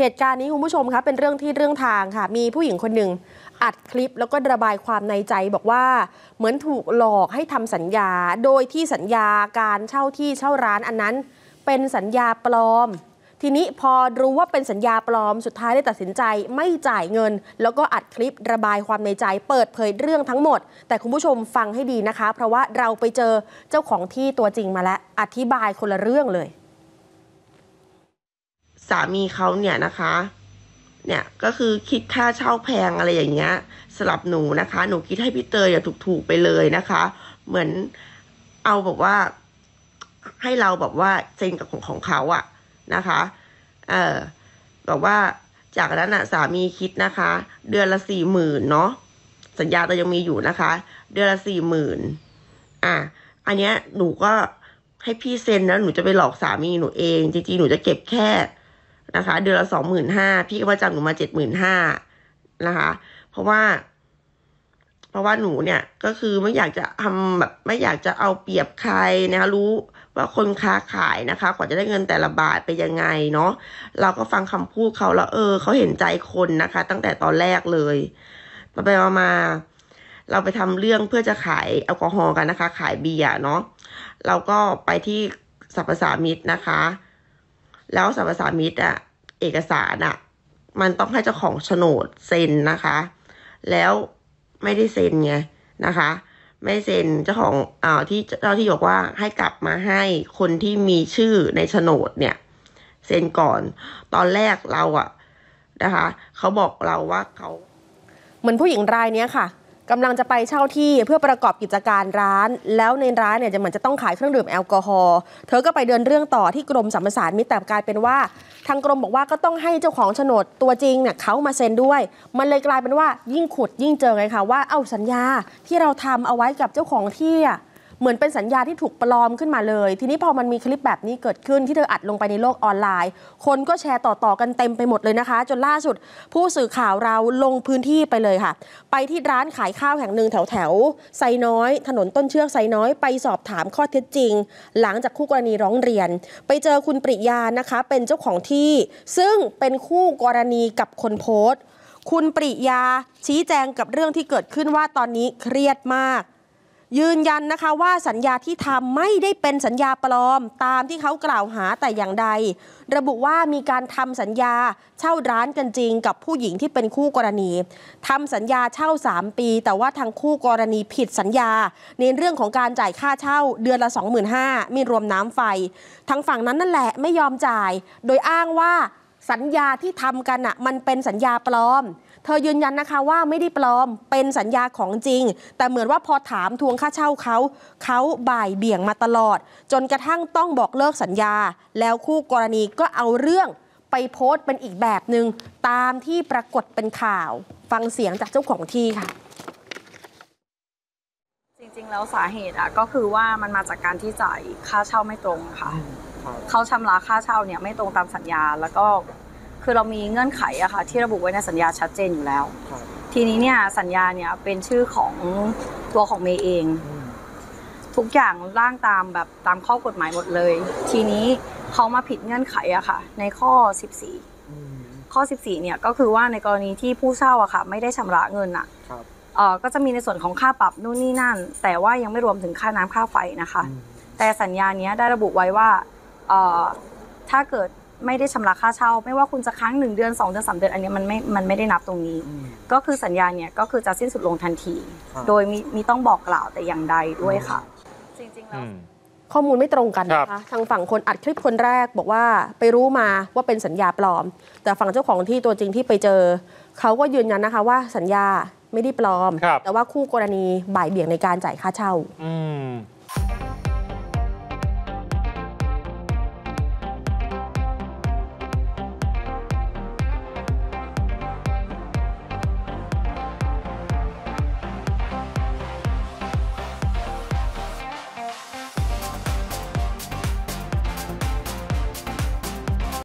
เหตุการณ์นี้คุณผู้ชมคะเป็นเรื่องที่เรื่องทางค่ะ มีผู้หญิงคนหนึ่งอัดคลิปแล้วก็ระบายความในใจบอกว่าเหมือนถูกหลอกให้ทำสัญญา โดยที่สัญญาการเช่าที่เช่าร้านอันนั้น เป็นสัญญาปลอม ทีนี้พอรู้ว่าเป็นสัญญาปลอมสุดท้ายได้ตัดสินใจไม่จ่ายเงิน แล้วก็อัดคลิประบายความในใจ เปิดเผยเรื่องทั้งหมด แต่คุณผู้ชมฟังให้ดีนะคะ เพราะว่าเราไปเจอเจ้าของที่ตัวจริงมาแล้วอธิบายคนละเรื่องเลย สามีเขาเนี่ยนะคะ เนี่ยก็คือคิดค่าเช่าแพงอะไรอย่างเงี้ยสำหรับหนูนะคะ หนูคิดให้พี่เตยอะถูกๆไปเลยนะคะ เหมือนเอาแบบว่า ให้เราแบบว่าเซ็นกับของของเขาอะนะคะ เออแบบว่าจากนั้นอะสามีคิดนะคะ เดือนละสี่หมื่นเนาะสัญญาแต่ยังมีอยู่นะคะ เดือนละสี่หมื่นอะอันเนี้ยหนูก็ให้พี่เซ็นแล้วหนูจะไปหลอกสามีหนูเอง จริงๆ หนูจะเก็บแค่ นะคะ เดือนละสองหมื่นห้าพี่ก็มาจ้างหนูมาเจ็ดหมื่นห้านะคะ เพราะว่า เพราะว่าหนูเนี่ยก็คือไม่อยากจะทำแบบไม่อยากจะเอาเปรียบใครนะคะรู้ว่าคนค้าขายนะคะกว่าจะได้เงินแต่ละบาทไปยังไงเนาะเราก็ฟังคำพูดเขาแล้วเออเขาเห็นใจคนนะคะ ตั้งแต่ตอนแรกเลยไปไปมามาเราไปทำเรื่องเพื่อจะขายแอลกอฮอล์กันนะคะ ขายเบียร์เนาะเราก็ไปที่สรรพสามิตนะคะ แล้วสรรพสามิตอะเอกสารอะมันต้องให้เจ้าของโฉนดเซ็นนะคะ แล้วไม่ได้เซ็นไงนะคะ ไม่เซ็นเจ้าของอ่าที่เจ้าที่บอกว่าให้กลับมาให้คนที่มีชื่อในโฉนดเนี่ย เซ็นก่อน ตอนแรกเราอะนะคะ เขาบอกเราว่าเขา เหมือนผู้หญิงรายเนี้ยค่ะ กำลังจะไปเช่าที่เพื่อประกอบกิจการร้าน แล้วในร้านเนี่ยจะเหมือนจะต้องขายเครื่องดื่มแอลกอฮอล์เธอก็ไปเดินเรื่องต่อที่กรมสรรพสามิตแต่กลายเป็นว่า ทางกรมบอกว่าก็ต้องให้เจ้าของโฉนดตัวจริงเนี่ยเขามาเซ็นด้วย มันเลยกลายเป็นว่ายิ่งขุดยิ่งเจอไงคะว่าเอาสัญญาที่เราทำเอาไว้กับเจ้าของที่อะ เหมือนเป็นสัญญาที่ถูกปลอมขึ้นมาเลย ทีนี้พอมันมีคลิปแบบนี้เกิดขึ้นที่เธออัดลงไปในโลกออนไลน์ คนก็แชร์ต่อๆกันเต็มไปหมดเลยนะคะ จนล่าสุดผู้สื่อข่าวเราลงพื้นที่ไปเลยค่ะ ไปที่ร้านขายข้าวแห่งหนึ่งแถวแถวไซน้อย ถนนต้นเชือกไซน้อยไปสอบถามข้อเท็จจริง หลังจากคู่กรณีร้องเรียน ไปเจอคุณปริยานะคะ เป็นเจ้าของที่ ซึ่งเป็นคู่กรณีกับคนโพสต์ คุณปริยาชี้แจงกับเรื่องที่เกิดขึ้นว่าตอนนี้เครียดมาก ยืนยันนะคะว่าสัญญาที่ทำไม่ได้เป็นสัญญาปลอม ตามที่เขากล่าวหาแต่อย่างใด ระบุว่ามีการทำสัญญาเช่าร้านกันจริงกับผู้หญิงที่เป็นคู่กรณีทำสัญญาเช่า 3 ปี แต่ว่าทางคู่กรณีผิดสัญญา ในเรื่องของการจ่ายค่าเช่าเดือนละ 25,000มีรวมน้ำไฟ ทางฝั่งนั้นนั่นแหละไม่ยอมจ่าย โดยอ้างว่าสัญญาที่ทำกันอะมันเป็นสัญญาปลอม เธอยืนยันนะคะว่าไม่ได้ปลอมเป็นสัญญาของจริง แต่เหมือนว่าพอถามทวงค่าเช่าเขาเขาบ่ายเบี่ยงมาตลอด จนกระทั่งต้องบอกเลิกสัญญา แล้วคู่กรณีก็เอาเรื่องไปโพสต์เป็นอีกแบบหนึง่งตามที่ปรากฏเป็นข่าว ฟังเสียงจากเจ้าของที่ค่ะจริงๆ แล้วสาเหตุอะก็คือว่ามันมาจากการที่จ่ายค่าเช่าไม่ตรงค่ะ เขาชำระค่าเช่าเนี่ยไม่ตรงตามสัญญา แล้วก็ คือเรามีเงื่อนไขอะค่ะที่ระบุไว้ในสัญญาชัดเจนอยู่แล้วทีนี้เนี่ยสัญญาเนี่ยเป็นชื่อของตัวของเมย์เองทุกอย่างร่างตามแบบตามข้อกฎหมายหมดเลย ทีนี้เขามาผิดเงื่อนไขอะค่ะ ในข้อ 14ข้อ 14 เนี่ยก็คือว่าในกรณีที่ผู้เช่าอะค่ะ ไม่ได้ชำระเงินอะครับเอ่อก็จะมีในส่วนของค่าปรับนู่นนี่นั่น แต่ว่ายังไม่รวมถึงค่าน้ำค่าไฟนะคะแต่สัญญาเนี้ยได้ระบุไว้ว่าเอ่อถ้าเกิด ไม่ได้ชำระค่าเช่า ไม่ว่าคุณจะค้างหนึ่งเดือนสองเดือนสามเดือนอันเนี้ยมันไม่มันไม่ได้นับตรงนี้ อืม ก็คือสัญญาเนี่ยก็คือจะสิ้นสุดลงทันที ครับ โดยมีมีต้องบอกกล่าวแต่อย่างใดด้วยค่ะ จริงๆแล้วข้อมูลไม่ตรงกันนะคะทางฝั่งคนอัดคลิปคนแรกบอกว่าไปรู้มาว่าเป็นสัญญาปลอม แต่ฝั่งเจ้าของที่ตัวจริงที่ไปเจอ เขาก็ยืนยันนะคะว่าสัญญาไม่ได้ปลอม ครับ แต่ว่าคู่กรณีบ่ายเบี่ยงในการจ่ายค่าเช่า อืม